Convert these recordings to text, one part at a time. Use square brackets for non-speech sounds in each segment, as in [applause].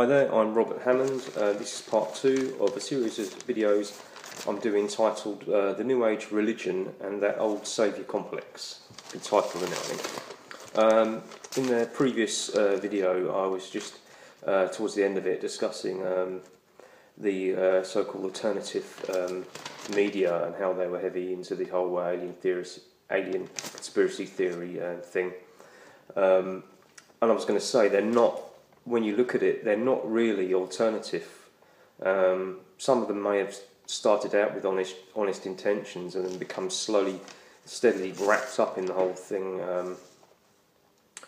Hi there, I'm Robert Hammond. Uh, this is part two of a series of videos I'm doing titled uh, The New Age Religion and That Old Saviour Complex. Good title, isn't it, I think? Um, in the previous uh, video, I was just uh, towards the end of it discussing um, the uh, so called alternative um, media and how they were heavy into the whole alien, theories, alien conspiracy theory uh, thing. Um, and I was going to say they're not when you look at it, they're not really alternative. Um, some of them may have started out with honest, honest intentions and then become slowly, steadily wrapped up in the whole thing um,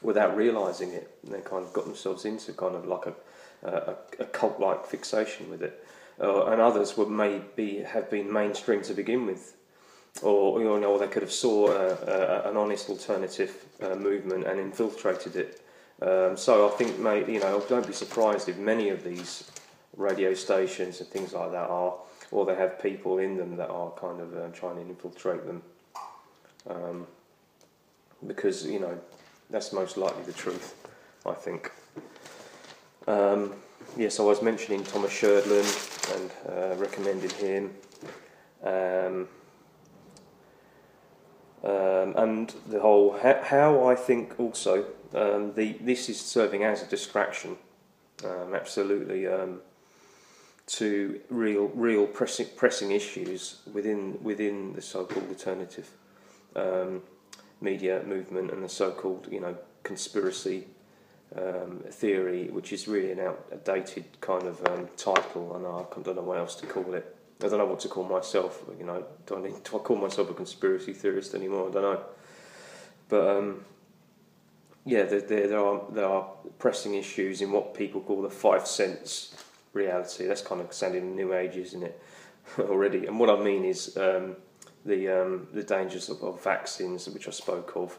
without realizing it. And they kind of got themselves into kind of like a, a, a cult-like fixation with it. Uh, and others would maybe have been mainstream to begin with, or you know, they could have saw a, a, an honest alternative uh, movement and infiltrated it um, so I think, mate, you know, don't be surprised if many of these radio stations and things like that are, or they have people in them that are kind of uh, trying to infiltrate them. Um, because, you know, that's most likely the truth, I think. Um, yes, I was mentioning Thomas Sheridan and uh, recommending him. Um, um, and the whole how I think also um, the this is serving as a distraction, um, absolutely, um, to real real pressing pressing issues within within the so-called alternative um, media movement and the so-called you know conspiracy um, theory, which is really an outdated kind of um, title, and I don't know what else to call it. I don't know what to call myself. You know, do I need to I call myself a conspiracy theorist anymore? I don't know. But yeah, there, there, there, are there are pressing issues in what people call the five sense reality. That's kind of sounding new age, isn't it? [laughs] Already. And what I mean is um, the um, the dangers of, of, vaccines, which I spoke of,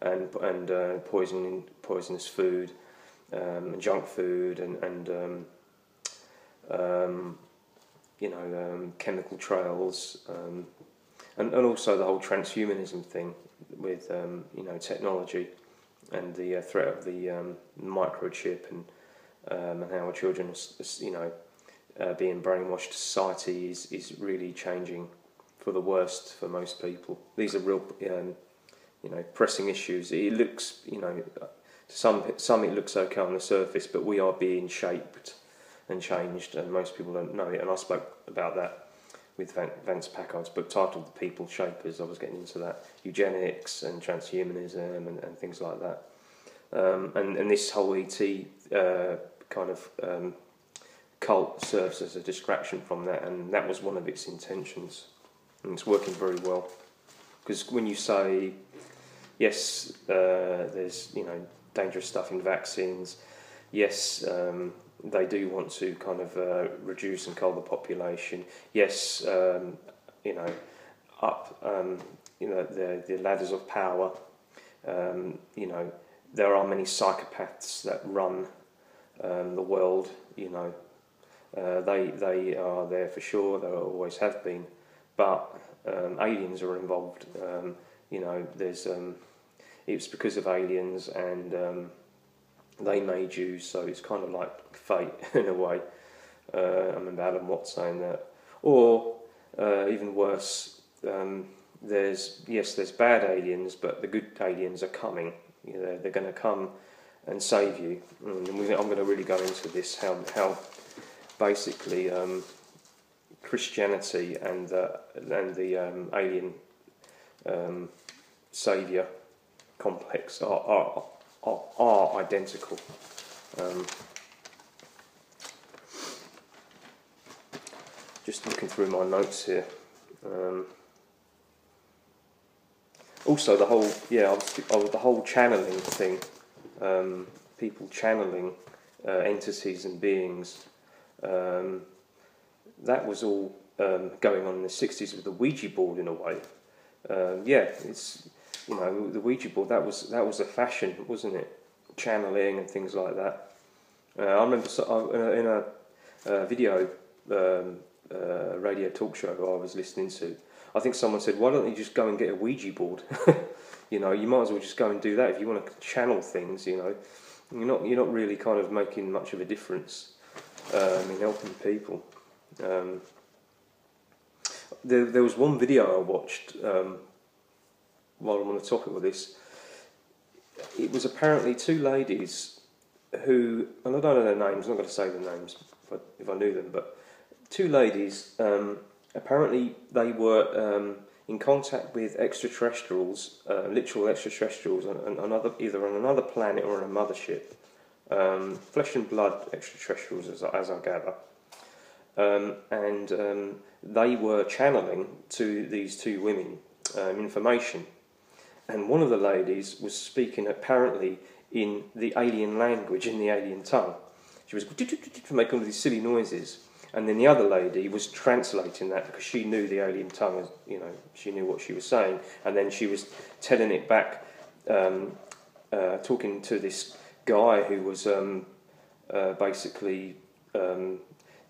and and uh, poisoning poisonous food, um, junk food, and and um, um, you know, um, chemical trails, and, and also the whole transhumanism thing with, you know, technology and the uh, threat of the um, microchip and, um, and how our children, are, you know, uh, being brainwashed society is, is really changing for the worst for most people. These are real, um, you know, pressing issues. It looks, you know, to some some it looks okay on the surface, but we are being shaped and changed, and most people don't know it. And I spoke about that with Vance Packard's book titled The People Shapers. I was getting into that eugenics and transhumanism and, and things like that. Um, and, and this whole ET uh, kind of um, cult serves as a distraction from that, and that was one of its intentions. And it's working very well. Because when you say, yes, uh, there's you know dangerous stuff in vaccines, yes, um, they do want to kind of uh, reduce and cull the population. Yes, um, you know, up um, you know the the ladders of power. Um, you know, there are many psychopaths that run um, the world. You know, uh, they they are there for sure. They always have been, but um, aliens are involved. Um, you know, there's it's because of aliens and they made you, so it's kind of like fate [laughs] in a way. Uh, I remember Alan Watts saying that. Or uh, even worse, um, there's yes, there's bad aliens, but the good aliens are coming. You know, they're, they're going to come and save you. And I'm going to really go into this how how basically um, Christianity and the and the um, alien um, savior complex are, are are, are identical. Um, just looking through my notes here. Um, also, the whole yeah, oh, the whole channeling thing, um, people channeling uh, entities and beings. Um, that was all um, going on in the '60s with the Ouija board, in a way. Um, yeah, it's you know, the Ouija board, that was that was a fashion, wasn't it? Channeling and things like that. Uh, I remember so, uh, in a, a video um, uh, radio talk show I was listening to, I think someone said, "Why don't you just go and get a Ouija board? [laughs] you know, you might as well just go and do that if you want to channel things. You know, you're not you're not really kind of making much of a difference um, in helping people. Um, there, there was one video I watched um, while I'm on the topic of this. It was apparently two ladies who, and I don't know their names. I'm not going to say their names if I, if I knew them, but two ladies. Um, apparently, they were um, in contact with extraterrestrials, uh, literal extraterrestrials, on, on another either on another planet or on a mothership. Um, flesh and blood extraterrestrials, as, as I gather. Um, and um, they were channeling to these two women um, information. And one of the ladies was speaking apparently in the alien language, in the alien tongue. She was [laughs] making all these silly noises. And then the other lady was translating that because she knew the alien tongue, you know, she knew what she was saying. And then she was telling it back, um, uh, talking to this guy who was um, uh, basically um,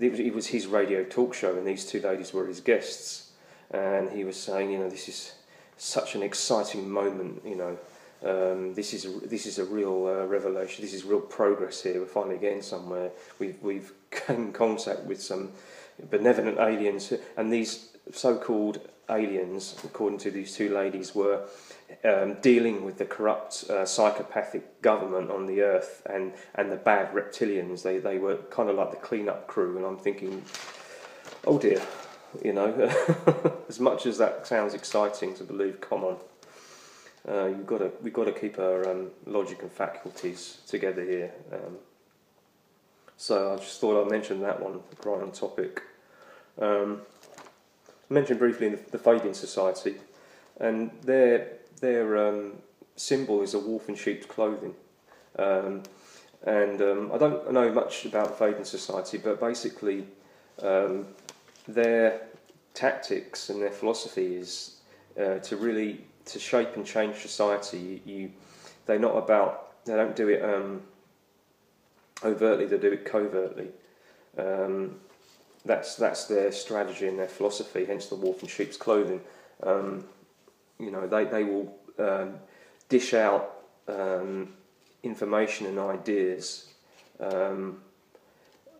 it was, it was his radio talk show, and these two ladies were his guests. And he was saying, you know, this is such an exciting moment, you know. Um, this is this is a real uh, revelation. This is real progress here. We're finally getting somewhere. We've we've [laughs] come in contact with some benevolent aliens, and these so-called aliens, according to these two ladies, were um, dealing with the corrupt, uh, psychopathic government on the earth and, and the bad reptilians. They, they were kind of like the clean-up crew, and I'm thinking, oh dear, you know, [laughs] as much as that sounds exciting to believe, come on. Uh, you've got to, we've got to keep our um, logic and faculties together here. Um, so I just thought I'd mention that one right on topic. Um, I mentioned briefly the, the Fabian Society, and their their um, symbol is a wolf in sheep's clothing. Um, and um, I don't know much about the Fabian Society, but basically, their tactics and their philosophy is uh, to really to shape and change society. You, you, they're not about they don't do it um, overtly; they do it covertly. Um, that's that's their strategy and their philosophy. Hence the wolf in sheep's clothing. Um, you know, they, they will um, dish out um, information and ideas,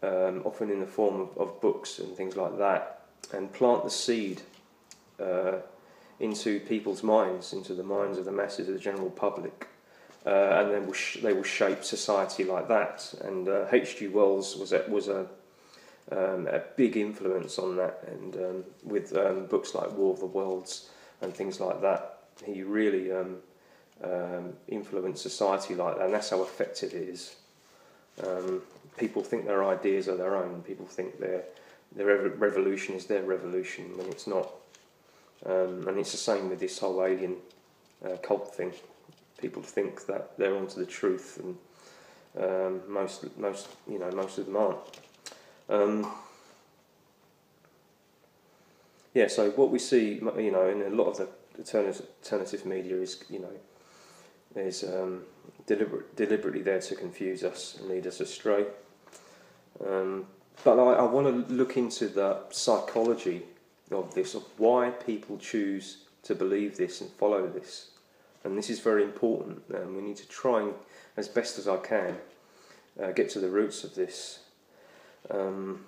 um, often in the form of, of, books and things like that, and plant the seed uh, into people's minds, into the minds of the masses of the general public. Uh, and then will sh- they will shape society like that. And H.G. Uh, Wells was a, was a um, a big influence on that, and um, with um, books like War of the Worlds and things like that, he really um, um, influenced society like that, and that's how effective it is. Um, people think their ideas are their own. People think their their revolution is their revolution when it's not. Um, and it's the same with this whole alien uh, cult thing. People think that they're onto the truth, and um, most most you know most of them aren't. Um, yeah, so what we see, you know, in a lot of the alternative media is, you know, is um, deliberate, deliberately there to confuse us and lead us astray. Um, but I, I want to look into the psychology of this, of why people choose to believe this and follow this. And this is very important. And we need to try and, as best as I can, uh, get to the roots of this. Um,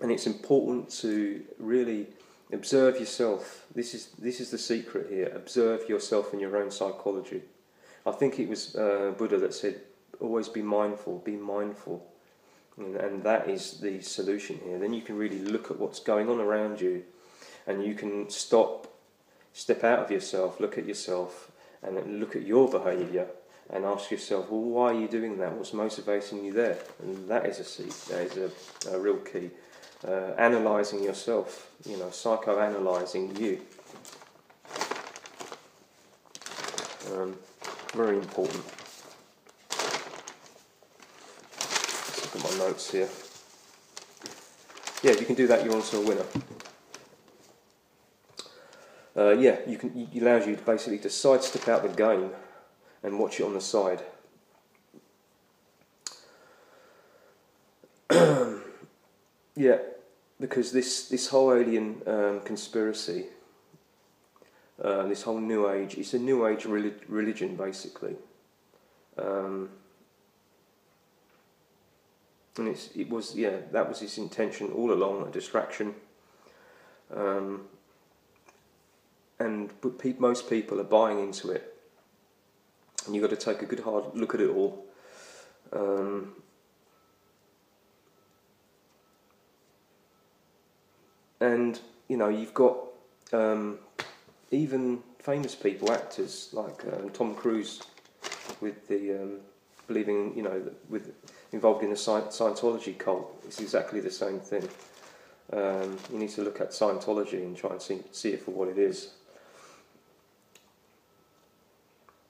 and it's important to really observe yourself. This is this is the secret here. Observe yourself and your own psychology. I think it was uh, Buddha that said, "Always be mindful. Be mindful," and, and that is the solution here. Then you can really look at what's going on around you, and you can stop, step out of yourself, look at yourself, and look at your behaviour, and ask yourself, "Well, why are you doing that? What's motivating you there?" And that is a. That is a, a real key uh, analysing yourself, you know, psychoanalyzing you. Um, very important. Let's look at my notes here. Yeah, you can do that, you're also a winner. Uh, yeah, you can. It allows you to basically to sidestep out the game and watch it on the side. [clears throat] Yeah, because this this whole alien um, conspiracy, uh, this whole new age, it's a new age relig- religion basically, um, and it's it was yeah that was its intention all along a distraction. Um, and but pe- most people are buying into it, and you've got to take a good hard look at it all. Um, and you know you've got um, even famous people, actors like um, Tom Cruise, with the um, believing you know with involved in the Scientology cult. It's exactly the same thing. Um, you need to look at Scientology and try and see, see it for what it is.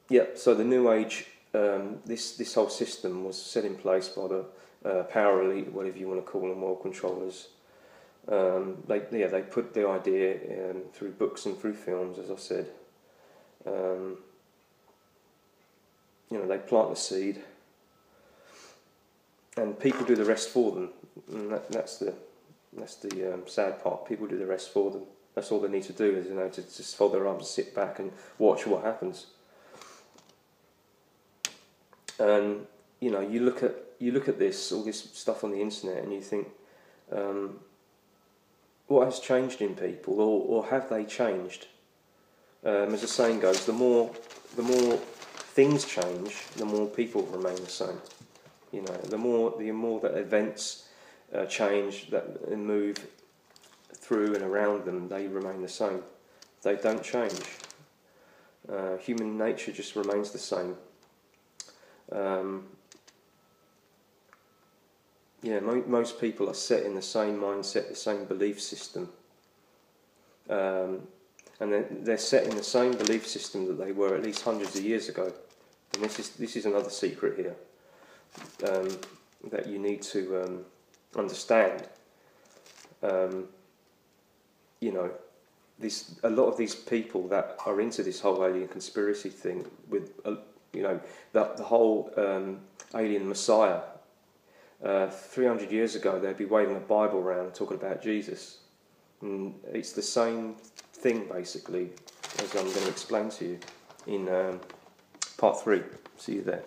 Yeah, so the New Age, um, this this whole system was set in place by the uh, power elite, whatever you want to call them, world controllers. Um, they yeah they put the idea um, through books and through films, as I said. Um, you know they plant the seed, and people do the rest for them. And that, that's the that's the um, sad part. People do the rest for them. That's all they need to do is you know to just fold their arms, and sit back, and watch what happens. And you know, you look at you look at this all this stuff on the internet, and you think, um, what has changed in people, or, or have they changed? Um, as the saying goes, the more the more things change, the more people remain the same. You know, the more the more that events uh, change that and move through and around them, they remain the same. They don't change. Uh, human nature just remains the same. Um, yeah, mo- most people are set in the same mindset, the same belief system. Um, and they're, they're set in the same belief system that they were at least hundreds of years ago. And this is, this is another secret here um, that you need to um, understand. Um, you know, this a lot of these people that are into this whole alien conspiracy thing with, uh, you know, the, the whole um, alien messiah. Uh, 300 years ago, they'd be waving a Bible around talking about Jesus. And it's the same thing, basically, as I'm going to explain to you in um, part three. See you there.